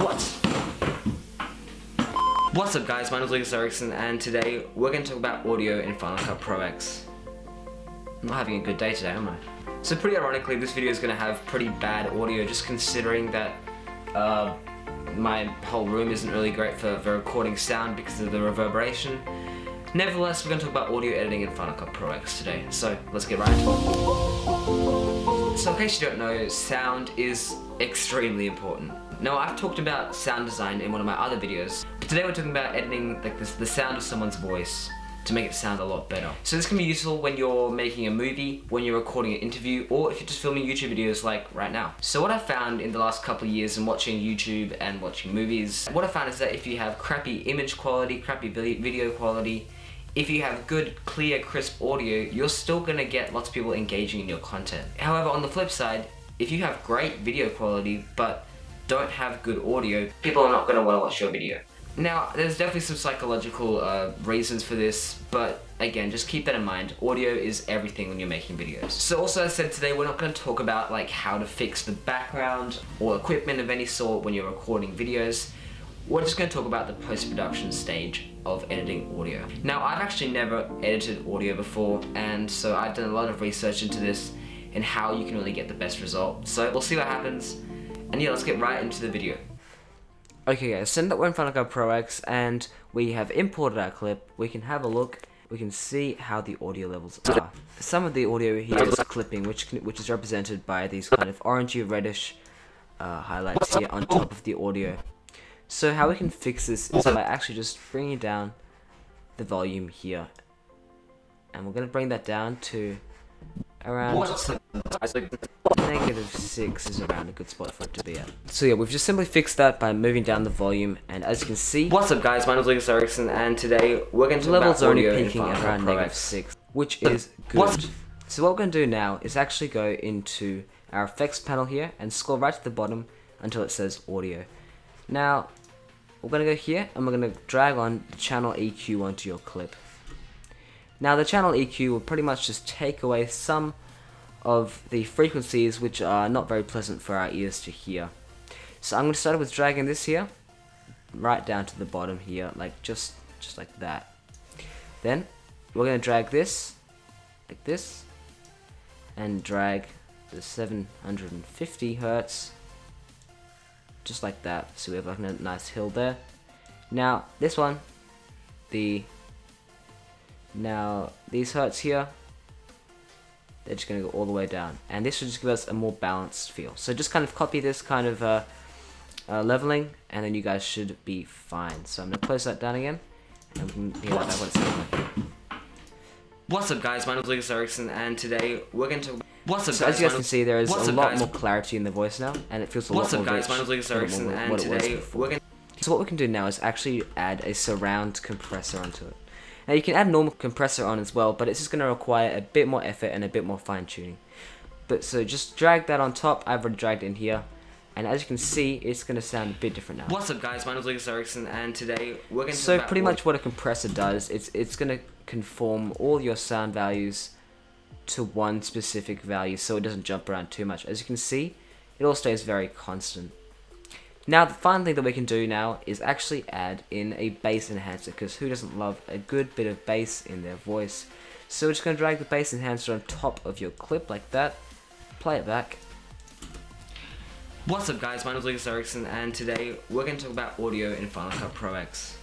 What? What's up guys, my name is Lukas Eriksen and today we're going to talk about audio in Final Cut Pro X. I'm not having a good day today, am I? So pretty ironically, this video is going to have pretty bad audio just considering that uh, my whole room isn't really great for, recording sound because of the reverberation. Nevertheless, we're going to talk about audio editing in Final Cut Pro X today, so let's get right into it. So in case you don't know, sound is extremely important. Now I've talked about sound design in one of my other videos, but today we're talking about editing like this, the sound of someone's voice to make it sound a lot better. So this can be useful when you're making a movie, when you're recording an interview, or if you're just filming YouTube videos like right now. So what I found in the last couple of years in watching YouTube and watching movies, what I found is that if you have crappy image quality, crappy video quality, if you have good, clear, crisp audio, you're still gonna get lots of people engaging in your content. However, on the flip side, if you have great video quality, but don't have good audio, people are not going to want to watch your video. Now, there's definitely some psychological uh, reasons for this, but again, just keep that in mind. Audio is everything when you're making videos. So also I said today, we're not going to talk about like how to fix the background or equipment of any sort when you're recording videos. We're just going to talk about the post-production stage of editing audio. Now, I've actually never edited audio before, and so I've done a lot of research into this and how you can really get the best result. So we'll see what happens. And yeah, let's get right into the video. Okay guys, so that we're in Final Pro X and we have imported our clip, we can have a look, we can see how the audio levels are. Some of the audio here is clipping, which can, which is represented by these kind of orangey reddish uh, highlights here on top of the audio. So how we can fix this is by actually just bringing down the volume here. And we're going to bring that down to around negative 6 is around a good spot for it to be at. So yeah, we've just simply fixed that by moving down the volume, and as you can see... What's up guys, my name is Lukas Eriksen, and today we're going to levels are only peaking at around negative 6, which is good. What? So what we're going to do now is actually go into our effects panel here, and scroll right to the bottom until it says audio. Now, we're going to go here, and we're going to drag on the channel EQ onto your clip. Now the channel EQ will pretty much just take away some of the frequencies which are not very pleasant for our ears to hear. So I'm going to start with dragging this here, right down to the bottom here, like just, just like that. Then we're going to drag this, like this, and drag the 750 hertz, just like that. So we have like a nice hill there. Now this one, the now, these hertz here, they're just going to go all the way down. And this will just give us a more balanced feel. So just kind of copy this kind of uh, uh, leveling, and then you guys should be fine. So I'm going to close that down again. And we can hear that. What's up guys, my name is Lukas Eriksen, and today we're going to What's up, so guys? as you guys can see, there is What's a lot guys? more clarity in the voice now, and it feels a What's lot more What's up, guys? My name is Lukas Eriksen, and today we're going. So what we can do now is actually add a surround compressor onto it. Now you can add normal compressor on as well, but it's just going to require a bit more effort and a bit more fine tuning. But so just drag that on top, I've already dragged in here. And as you can see, it's going to sound a bit different now. What's up guys, my name is Lukas Eriksen and today we're going to So pretty much what a compressor does, it's, it's going to conform all your sound values to one specific value so it doesn't jump around too much. As you can see, it all stays very constant. Now, the final thing that we can do now is actually add in a bass enhancer, because who doesn't love a good bit of bass in their voice? So we're just going to drag the bass enhancer on top of your clip like that, play it back. What's up guys, my name is Lukas Eriksen, and today we're going to talk about audio in Final Cut Pro X.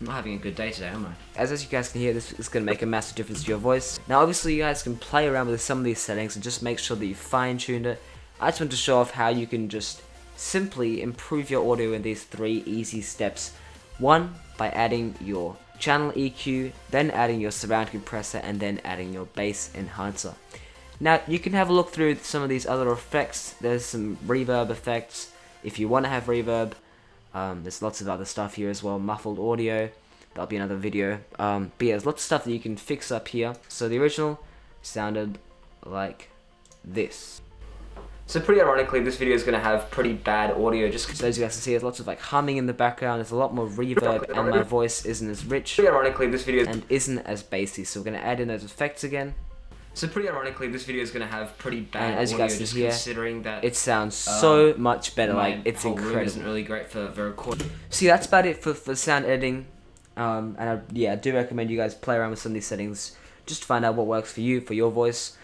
I'm not having a good day today, am I? As, as you guys can hear, this is going to make a massive difference to your voice. Now obviously you guys can play around with some of these settings and just make sure that you fine tuned it. I just want to show off how you can just Simply improve your audio in these three easy steps. One, by adding your channel EQ, then adding your surround compressor, and then adding your bass enhancer. Now, you can have a look through some of these other effects. There's some reverb effects if you want to have reverb. Um, there's lots of other stuff here as well, muffled audio. That'll be another video. Um, but yeah, there's lots of stuff that you can fix up here. So the original sounded like this. So pretty ironically, this video is going to have pretty bad audio just So as you guys can see, there's lots of like humming in the background, there's a lot more reverb, and my voice isn't as rich. Pretty ironically, this video and isn't as bassy, so we're going to add in those effects again. So pretty ironically, this video is going to have pretty bad And as you audio, guys can just hear, considering that It sounds so Um, much better. Like it's whole room incredible. isn't really great for the recording. See, that's about it for, for sound editing. Um, and I, yeah, I do recommend you guys play around with some of these settings just to find out what works for you, for your voice.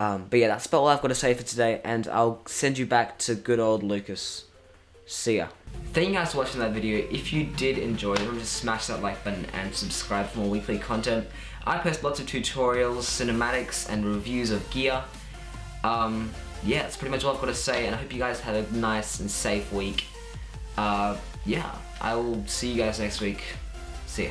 Um, but yeah, that's about all I've got to say for today, and I'll send you back to good old Lukas. See ya. Thank you guys for watching that video. If you did enjoy it, remember to smash that like button and subscribe for more weekly content. I post lots of tutorials, cinematics, and reviews of gear. Um, yeah, that's pretty much all I've got to say, and I hope you guys have a nice and safe week. Uh, yeah, I will see you guys next week. See ya.